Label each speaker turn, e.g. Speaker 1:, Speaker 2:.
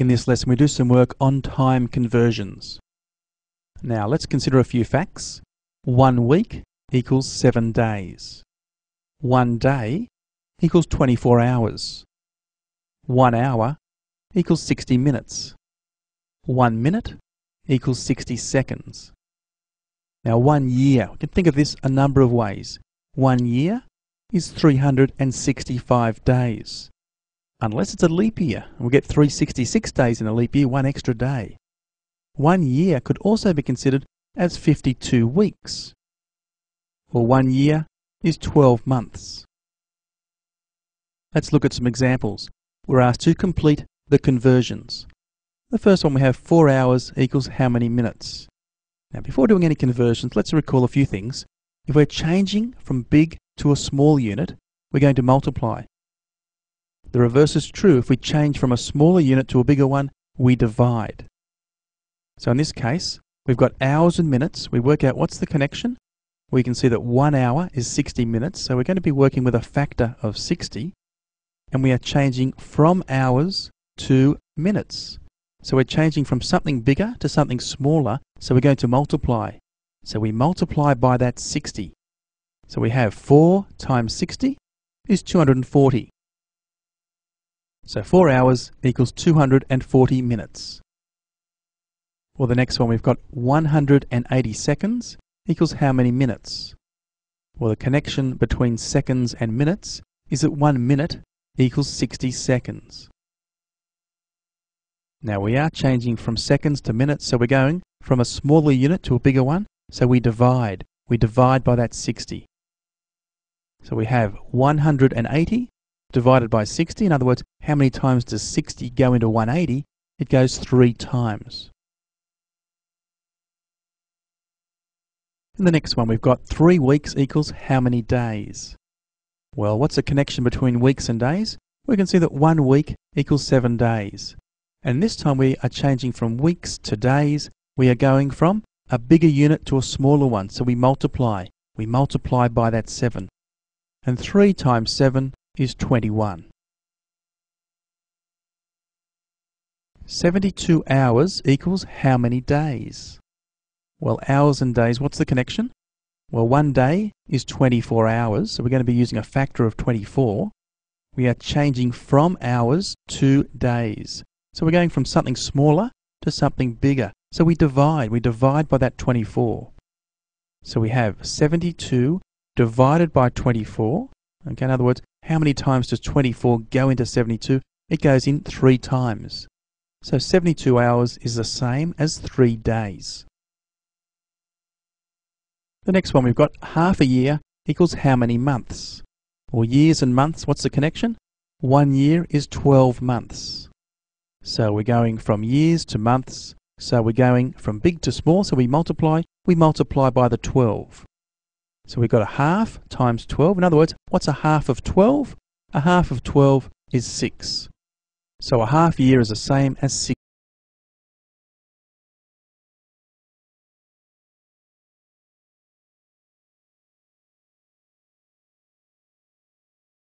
Speaker 1: In this lesson we do some work on time conversions. Now let's consider a few facts. One week equals seven days. One day equals 24 hours. One hour equals 60 minutes. One minute equals 60 seconds. Now one year, we can think of this a number of ways. One year is 365 days. Unless it's a leap year, and we get 366 days in a leap year, one extra day. One year could also be considered as 52 weeks. Or one year is 12 months. Let's look at some examples. We're asked to complete the conversions. The first one we have 4 hours equals how many minutes? Now before doing any conversions, let's recall a few things. If we're changing from big to a small unit, we're going to multiply. The reverse is true. If we change from a smaller unit to a bigger one, we divide. So in this case, we've got hours and minutes. We work out what's the connection. We can see that one hour is 60 minutes, so we're going to be working with a factor of 60. And we are changing from hours to minutes. So we're changing from something bigger to something smaller, so we're going to multiply. So we multiply by that 60. So we have 4 times 60 is 240. So 4 hours equals 240 minutes. Or the next one we've got 180 seconds equals how many minutes? Well, the connection between seconds and minutes is that 1 minute equals 60 seconds. Now we are changing from seconds to minutes, so we're going from a smaller unit to a bigger one, so we divide. We divide by that 60. So we have 180 divided by 60. In other words, how many times does 60 go into 180? It goes three times. In the next one, we've got three weeks equals how many days? Well, what's the connection between weeks and days? We can see that one week equals seven days. And this time we are changing from weeks to days. We are going from a bigger unit to a smaller one. So we multiply. We multiply by that seven. And three times seven is 21. 72 hours equals how many days? Well, hours and days, what's the connection? Well, one day is 24 hours, so we're going to be using a factor of 24. We are changing from hours to days. So we're going from something smaller to something bigger. So we divide. We divide by that 24. So we have 72 divided by 24. Okay, in other words, how many times does 24 go into 72? It goes in three times. So 72 hours is the same as three days. The next one we've got half a year equals how many months? Or years and months, what's the connection? One year is 12 months. So we're going from years to months. So we're going from big to small, so we multiply. We multiply by the 12. So we've got a half times 12. In other words, what's a half of 12? A half of 12 is 6. So a half year is the same as 6